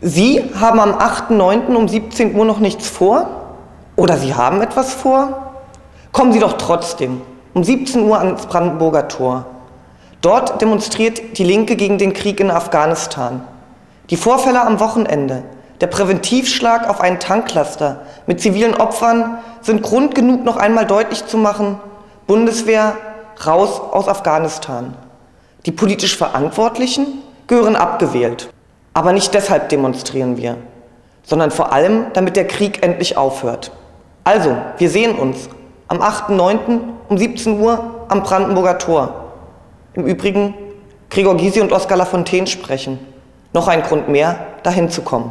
Sie haben am 8.9. um 17 Uhr noch nichts vor? Oder Sie haben etwas vor? Kommen Sie doch trotzdem um 17 Uhr ans Brandenburger Tor. Dort demonstriert die Linke gegen den Krieg in Afghanistan. Die Vorfälle am Wochenende, der Präventivschlag auf einen Tanklaster mit zivilen Opfern sind Grund genug, noch einmal deutlich zu machen, Bundeswehr raus aus Afghanistan. Die politisch Verantwortlichen gehören abgewählt. Aber nicht deshalb demonstrieren wir, sondern vor allem, damit der Krieg endlich aufhört. Also, wir sehen uns am 8.9. um 17 Uhr am Brandenburger Tor. Im Übrigen, Gregor Gysi und Oskar Lafontaine sprechen. Noch ein Grund mehr, dahin zu kommen.